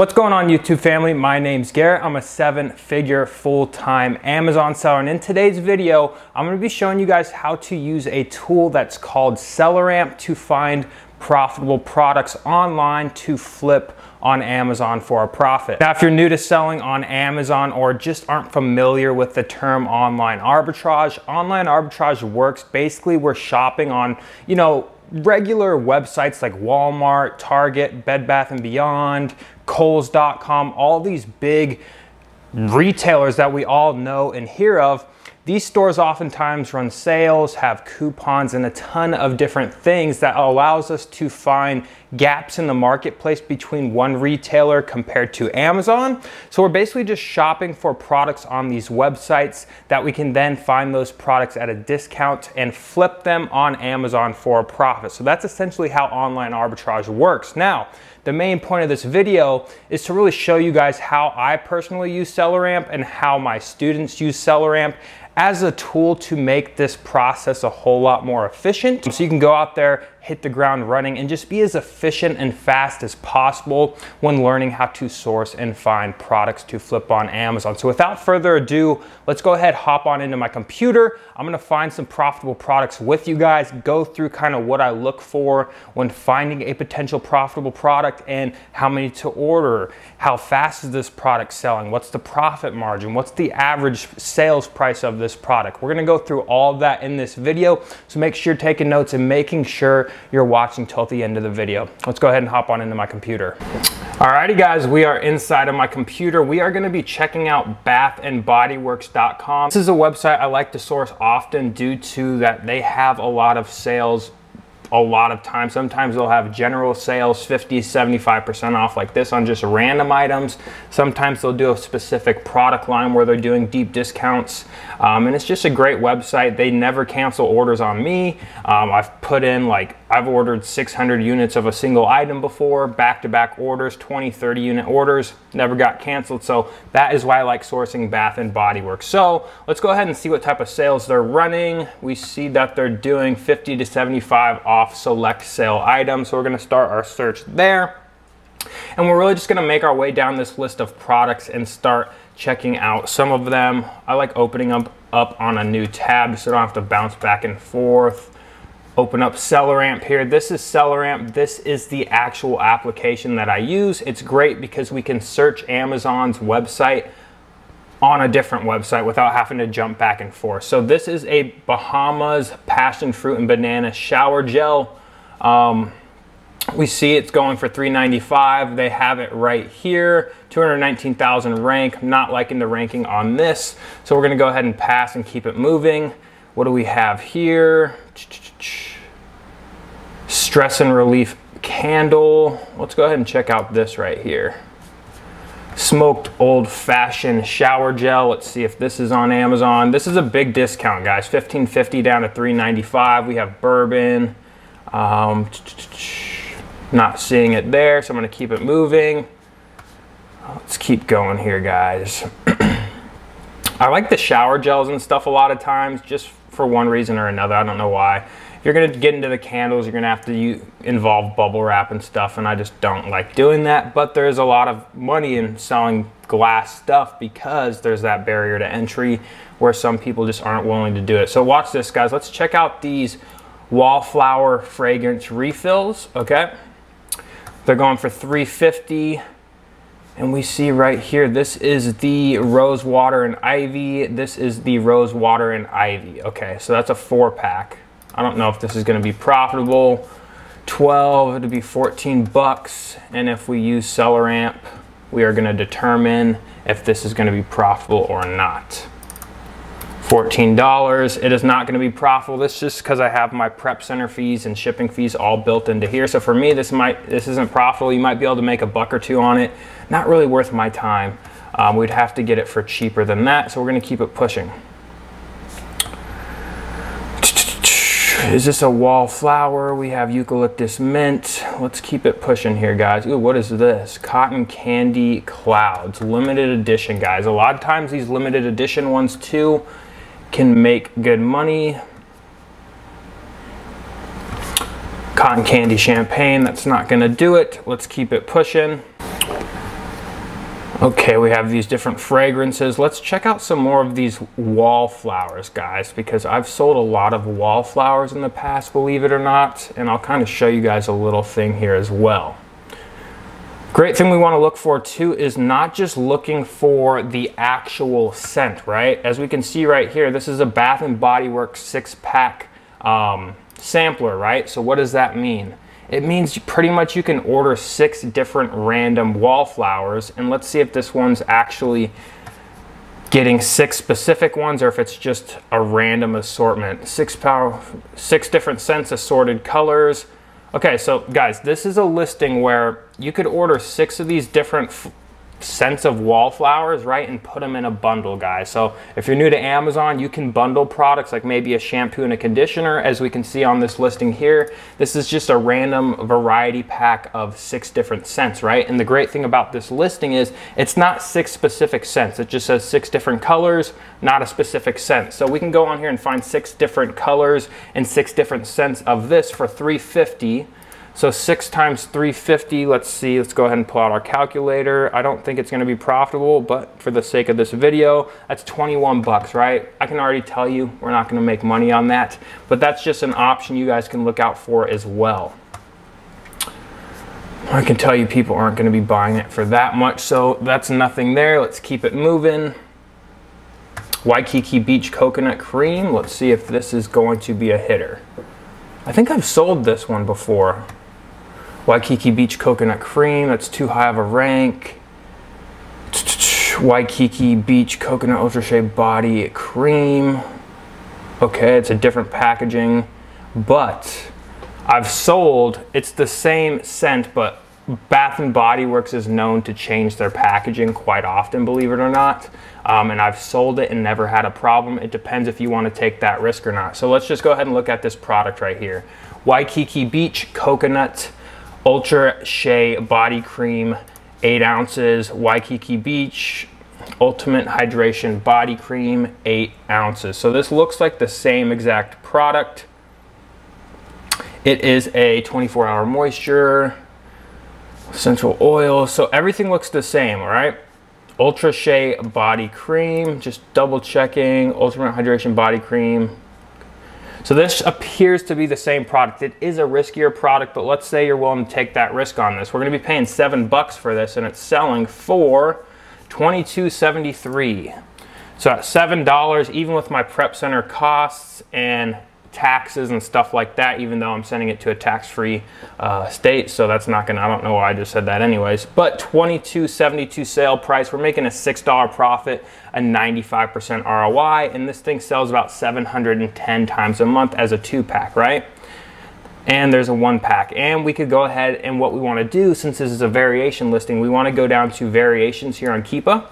What's going on YouTube family? My name's Garret. I'm a seven figure full-time Amazon seller. And in today's video, I'm gonna be showing you guys how to use a tool that's called SellerAmp to find profitable products online to flip on Amazon for a profit. Now, if you're new to selling on Amazon or just aren't familiar with the term online arbitrage, online arbitrage works basically we're shopping on, you know, regular websites like Walmart, Target, Bed Bath & Beyond, Kohl's.com, all these big retailers that we all know and hear of, these stores oftentimes run sales, have coupons, and a ton of different things that allows us to find gaps in the marketplace between one retailer compared to Amazon. So we're basically just shopping for products on these websites that we can then find those products at a discount and flip them on Amazon for a profit. So that's essentially how online arbitrage works. Now, the main point of this video is to really show you guys how I personally use SellerAmp and how my students use SellerAmp as a tool to make this process a whole lot more efficient. So you can go out there, hit the ground running, and just be as efficient and fast as possible when learning how to source and find products to flip on Amazon. So without further ado, let's go ahead, hop on into my computer. I'm gonna find some profitable products with you guys, go through kind of what I look for when finding a potential profitable product and how many to order, how fast is this product selling, what's the profit margin, what's the average sales price of this product. We're gonna go through all of that in this video, so make sure you're taking notes and making sure you're watching till the end of the video. Let's go ahead and hop on into my computer. Alrighty guys, we are inside of my computer. We are gonna be checking out bathandbodyworks.com. This is a website I like to source often due to that they have a lot of sales a lot of times. Sometimes they'll have general sales 50, 75% off like this on just random items. Sometimes they'll do a specific product line where they're doing deep discounts. Um, and it's just a great website. They never cancel orders on me. Um, I've put in like, I've ordered 600 units of a single item before, back-to-back -back orders, 20, 30 unit orders, never got canceled. So that is why I like sourcing Bath and Body Works. So let's go ahead and see what type of sales they're running. We see that they're doing 50 to 75 off select sale items. So we're gonna start our search there. And we're really just gonna make our way down this list of products and start checking out some of them. I like opening up, up on a new tab so I don't have to bounce back and forth. Open up SellerAmp here. This is SellerAmp. This is the actual application that I use. It's great because we can search Amazon's website on a different website without having to jump back and forth. So this is a Bahamas passion fruit and banana shower gel. Um, we see it's going for 395 they have it right here 219,000 rank not liking the ranking on this. So we're gonna go ahead and pass and keep it moving. What do we have here? Stress and relief candle. Let's go ahead and check out this right here smoked old fashioned shower gel let's see if this is on Amazon this is a big discount guys 1550 down to 395 we have bourbon um, not seeing it there, so I'm gonna keep it moving. Let's keep going here, guys. I like the shower gels and stuff a lot of times, just for one reason or another. I don't know why. If you're gonna get into the candles, you're gonna have to involve bubble wrap and stuff, and I just don't like doing that. But there's a lot of money in selling glass stuff because there's that barrier to entry where some people just aren't willing to do it. So watch this, guys. Let's check out these wallflower fragrance refills, okay? They're going for 350 and we see right here, this is the rose water and ivy. This is the rose water and ivy. Okay, so that's a four pack. I don't know if this is gonna be profitable. 12, it'd be 14 bucks. And if we use SellerAmp, we are gonna determine if this is gonna be profitable or not. $14. It is not going to be profitable. This is just because I have my prep center fees and shipping fees all built into here. So for me, this might this isn't profitable. You might be able to make a buck or two on it. Not really worth my time. Um, we'd have to get it for cheaper than that. So we're going to keep it pushing. Is this a wallflower? We have eucalyptus mint. Let's keep it pushing here, guys. Ooh, what is this? Cotton candy clouds, limited edition, guys. A lot of times these limited edition ones too can make good money. Cotton candy champagne, that's not gonna do it. Let's keep it pushing. Okay, we have these different fragrances. Let's check out some more of these wallflowers, guys, because I've sold a lot of wallflowers in the past, believe it or not, and I'll kind of show you guys a little thing here as well. Great thing we want to look for too is not just looking for the actual scent, right? As we can see right here, this is a Bath & Body Works six pack um, sampler, right? So what does that mean? It means pretty much you can order six different random wallflowers and let's see if this one's actually getting six specific ones or if it's just a random assortment. Six power, six different scents, assorted colors. Okay, so guys, this is a listing where you could order six of these different scents of wallflowers, right, and put them in a bundle, guys. So if you're new to Amazon, you can bundle products like maybe a shampoo and a conditioner, as we can see on this listing here. This is just a random variety pack of six different scents, right? And the great thing about this listing is it's not six specific scents. It just says six different colors, not a specific scent. So we can go on here and find six different colors and six different scents of this for 350 so 6 times 350, let's see, let's go ahead and pull out our calculator. I don't think it's going to be profitable, but for the sake of this video, that's 21 bucks, right? I can already tell you we're not going to make money on that, but that's just an option you guys can look out for as well. I can tell you people aren't going to be buying it for that much, so that's nothing there. Let's keep it moving. Waikiki Beach Coconut Cream. Let's see if this is going to be a hitter. I think I've sold this one before. Waikiki Beach Coconut Cream, that's too high of a rank. Waikiki Beach Coconut Ultra Shea Body Cream. Okay, it's a different packaging, but I've sold, it's the same scent, but Bath and Body Works is known to change their packaging quite often, believe it or not. Um, and I've sold it and never had a problem. It depends if you want to take that risk or not. So let's just go ahead and look at this product right here. Waikiki Beach Coconut Ultra Shea Body Cream, 8 ounces. Waikiki Beach Ultimate Hydration Body Cream, 8 ounces. So this looks like the same exact product. It is a 24 hour moisture, essential oil. So everything looks the same, all right? Ultra Shea Body Cream, just double checking. Ultimate Hydration Body Cream, so this appears to be the same product. It is a riskier product, but let's say you're willing to take that risk on this. We're gonna be paying seven bucks for this and it's selling for $22.73. So at $7, even with my prep center costs and taxes and stuff like that, even though I'm sending it to a tax-free uh, state. So that's not gonna, I don't know why I just said that anyways. But 22.72 sale price, we're making a $6 profit, a 95% ROI, and this thing sells about 710 times a month as a two pack, right? and there's a one pack. And we could go ahead and what we wanna do, since this is a variation listing, we wanna go down to variations here on Keepa.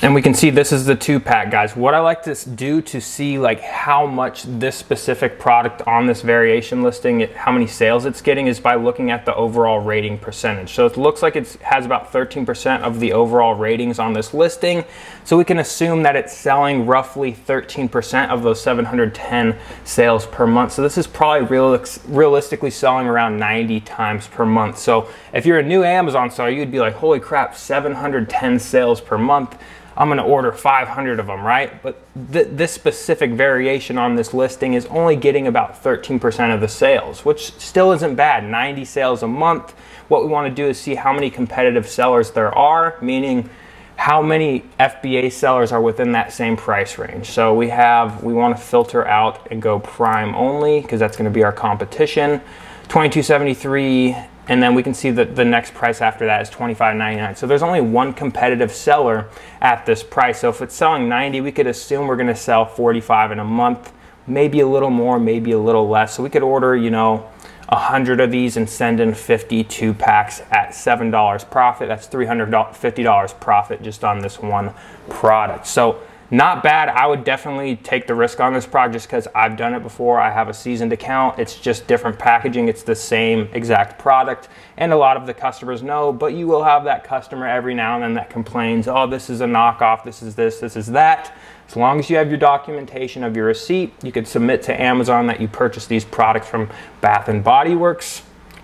And we can see this is the two pack guys. What I like to do to see like how much this specific product on this variation listing how many sales it's getting is by looking at the overall rating percentage. So it looks like it has about 13% of the overall ratings on this listing. So we can assume that it's selling roughly 13% of those 710 sales per month. So this is probably real, realistically selling around 90 times per month. So if you're a new Amazon seller you'd be like holy crap 710 sales per month I'm going to order 500 of them, right? But th this specific variation on this listing is only getting about 13% of the sales, which still isn't bad. 90 sales a month. What we want to do is see how many competitive sellers there are, meaning how many FBA sellers are within that same price range. So we have, we want to filter out and go prime only because that's going to be our competition. 2273 and then we can see that the next price after that is $25.99. So there's only one competitive seller at this price. So if it's selling 90, we could assume we're gonna sell 45 in a month, maybe a little more, maybe a little less. So we could order, you know, 100 of these and send in 52 packs at $7 profit. That's $350 profit just on this one product. So not bad. I would definitely take the risk on this product just because I've done it before. I have a seasoned account. It's just different packaging. It's the same exact product. And a lot of the customers know, but you will have that customer every now and then that complains, oh, this is a knockoff, this is this, this is that. As long as you have your documentation of your receipt, you can submit to Amazon that you purchased these products from Bath and Body Works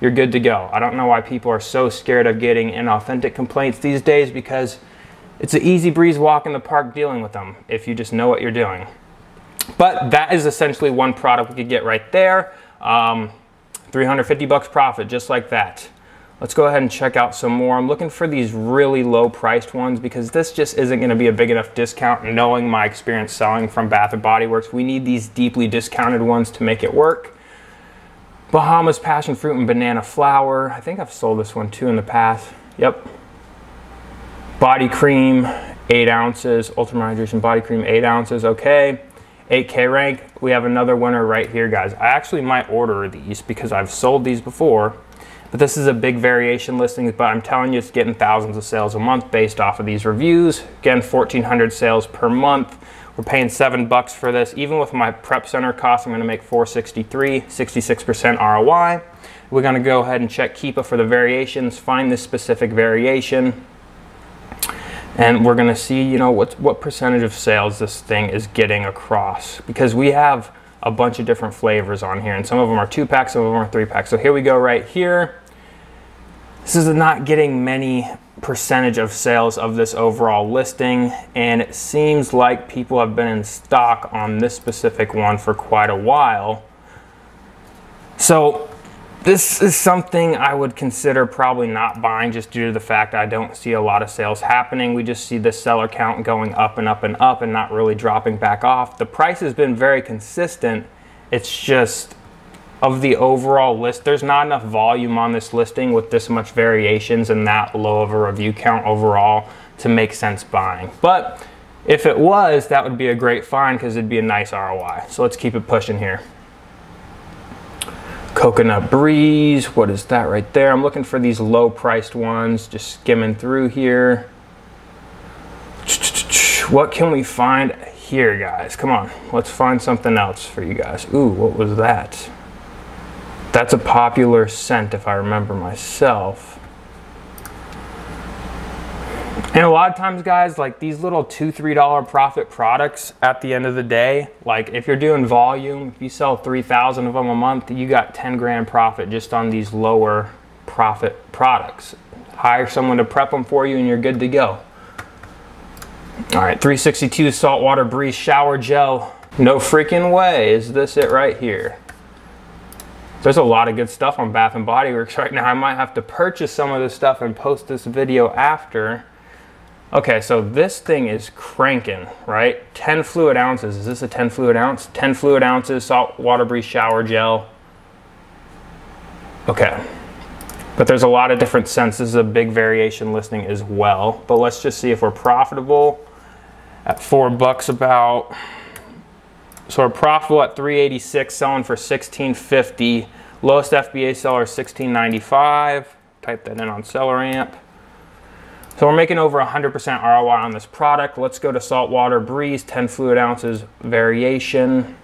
you're good to go. I don't know why people are so scared of getting inauthentic complaints these days because it's an easy breeze walk in the park dealing with them if you just know what you're doing. But that is essentially one product we could get right there. Um, 350 bucks profit, just like that. Let's go ahead and check out some more. I'm looking for these really low priced ones because this just isn't gonna be a big enough discount knowing my experience selling from Bath & Body Works. We need these deeply discounted ones to make it work. Bahamas passion fruit and banana flower. I think I've sold this one too in the past. Yep. Body cream, eight ounces. Ultra hydration body cream, eight ounces. Okay. 8K rank. We have another winner right here, guys. I actually might order these because I've sold these before. But this is a big variation listing, but I'm telling you it's getting thousands of sales a month based off of these reviews. Again, 1,400 sales per month. We're paying seven bucks for this. Even with my prep center cost, I'm gonna make 463, 66% ROI. We're gonna go ahead and check Keepa for the variations, find this specific variation, and we're gonna see, you know, what, what percentage of sales this thing is getting across. Because we have a bunch of different flavors on here, and some of them are two packs, some of them are three packs. So here we go right here. This is not getting many percentage of sales of this overall listing and it seems like people have been in stock on this specific one for quite a while. So this is something I would consider probably not buying just due to the fact I don't see a lot of sales happening. We just see the seller count going up and up and up and not really dropping back off. The price has been very consistent. It's just of the overall list, there's not enough volume on this listing with this much variations and that low of a review count overall to make sense buying. But if it was, that would be a great find because it'd be a nice ROI. So let's keep it pushing here. Coconut Breeze, what is that right there? I'm looking for these low priced ones, just skimming through here. What can we find here, guys? Come on, let's find something else for you guys. Ooh, what was that? That's a popular scent if I remember myself. And a lot of times, guys, like these little two, three dollar profit products at the end of the day, like if you're doing volume, if you sell 3,000 of them a month, you got 10 grand profit just on these lower profit products. Hire someone to prep them for you and you're good to go. All right, 362 Saltwater Breeze Shower Gel. No freaking way, is this it right here? There's a lot of good stuff on Bath & Body Works right now. I might have to purchase some of this stuff and post this video after. Okay, so this thing is cranking, right? 10 fluid ounces. Is this a 10 fluid ounce? 10 fluid ounces, salt water breeze shower gel. Okay. But there's a lot of different is a big variation listing as well. But let's just see if we're profitable at four bucks about. So we're profitable at 386, selling for 1650. Lowest FBA seller 1695. Type that in on SellerAmp. So we're making over 100% ROI on this product. Let's go to Saltwater Breeze, 10 fluid ounces variation.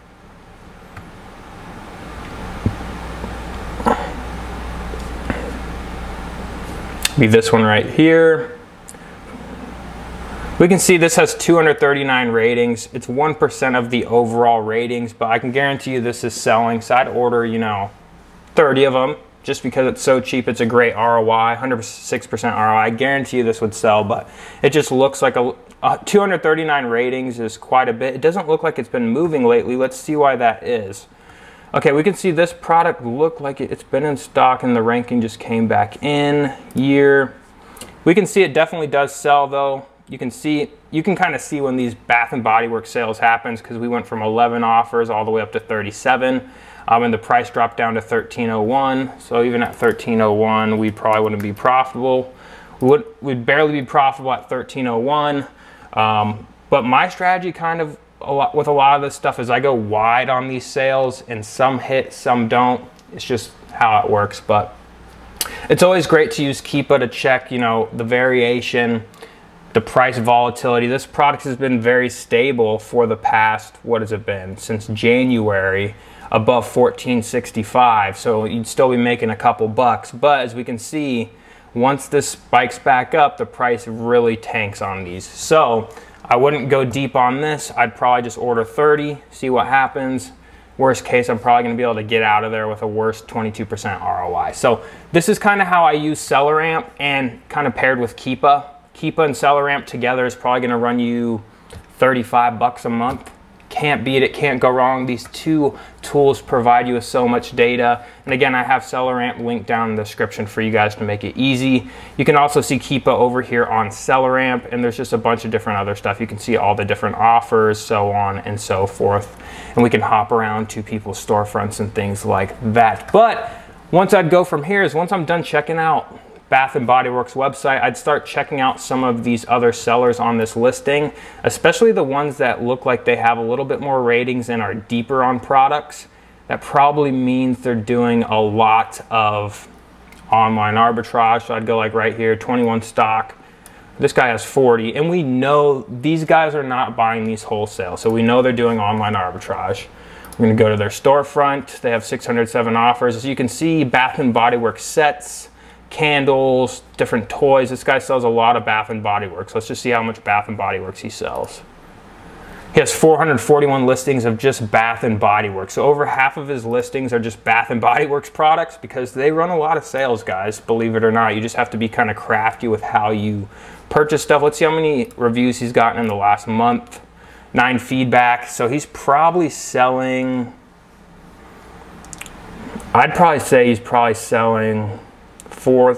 Be this one right here. We can see this has 239 ratings. It's 1% of the overall ratings, but I can guarantee you this is selling. So I'd order, you know, 30 of them just because it's so cheap. It's a great ROI, 106% ROI. I guarantee you this would sell, but it just looks like a, 239 ratings is quite a bit. It doesn't look like it's been moving lately. Let's see why that is. Okay, we can see this product look like it's been in stock and the ranking just came back in year. We can see it definitely does sell though you can see you can kind of see when these Bath and Body Works sales happens because we went from 11 offers all the way up to 37, um, and the price dropped down to 1301. So even at 1301, we probably wouldn't be profitable. We would we'd barely be profitable at 1301. Um, but my strategy kind of a lot with a lot of this stuff is I go wide on these sales, and some hit, some don't. It's just how it works, but. It's always great to use Keepa to check, you know, the variation the price volatility. This product has been very stable for the past, what has it been, since January, above 1465. So you'd still be making a couple bucks. But as we can see, once this spikes back up, the price really tanks on these. So I wouldn't go deep on this. I'd probably just order 30, see what happens. Worst case, I'm probably gonna be able to get out of there with a worse 22% ROI. So this is kind of how I use SellerAmp and kind of paired with Keepa. Keepa and SellerAmp together is probably gonna run you 35 bucks a month can't beat it, can't go wrong. These two tools provide you with so much data. And again, I have SellerAmp linked down in the description for you guys to make it easy. You can also see Keepa over here on SellerAmp, and there's just a bunch of different other stuff. You can see all the different offers, so on and so forth. And we can hop around to people's storefronts and things like that. But once I'd go from here is once I'm done checking out Bath and Body Works website, I'd start checking out some of these other sellers on this listing, especially the ones that look like they have a little bit more ratings and are deeper on products. That probably means they're doing a lot of online arbitrage. So I'd go like right here, 21 stock. This guy has 40, and we know these guys are not buying these wholesale. So we know they're doing online arbitrage. We're gonna go to their storefront. They have 607 offers. As you can see, Bath and Body Works sets, candles, different toys. This guy sells a lot of Bath and Body Works. Let's just see how much Bath and Body Works he sells. He has 441 listings of just Bath and Body Works. So over half of his listings are just Bath and Body Works products because they run a lot of sales, guys. Believe it or not, you just have to be kind of crafty with how you purchase stuff. Let's see how many reviews he's gotten in the last month. Nine feedback. So he's probably selling. I'd probably say he's probably selling for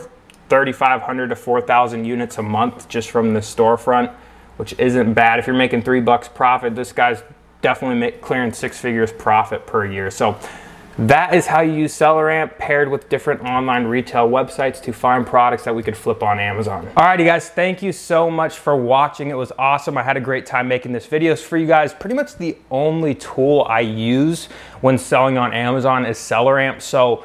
3,500 to 4,000 units a month just from the storefront, which isn't bad. If you're making three bucks profit, this guy's definitely make, clearing six figures profit per year. So that is how you use SellerAmp paired with different online retail websites to find products that we could flip on Amazon. Alrighty guys, thank you so much for watching. It was awesome. I had a great time making this videos for you guys. Pretty much the only tool I use when selling on Amazon is SellerAmp. So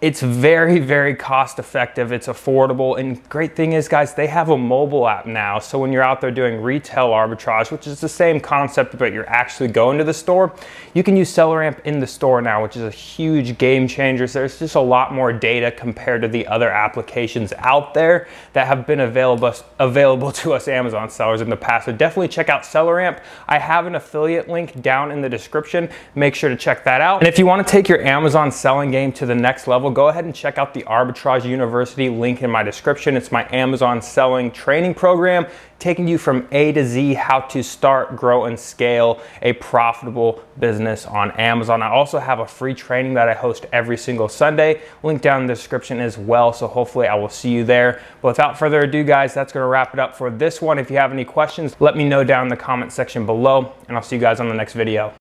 it's very, very cost effective. It's affordable. And great thing is, guys, they have a mobile app now. So when you're out there doing retail arbitrage, which is the same concept, but you're actually going to the store, you can use SellerAmp in the store now, which is a huge game changer. So there's just a lot more data compared to the other applications out there that have been available, available to us Amazon sellers in the past. So definitely check out SellerAmp. I have an affiliate link down in the description. Make sure to check that out. And if you want to take your Amazon selling game to the next level, go ahead and check out the Arbitrage University link in my description. It's my Amazon selling training program, taking you from A to Z how to start, grow, and scale a profitable business on Amazon. I also have a free training that I host every single Sunday. Link down in the description as well. So hopefully I will see you there. But without further ado, guys, that's going to wrap it up for this one. If you have any questions, let me know down in the comment section below, and I'll see you guys on the next video.